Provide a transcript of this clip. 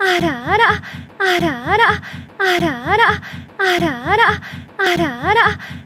Arara, arara, arara, arara, arara.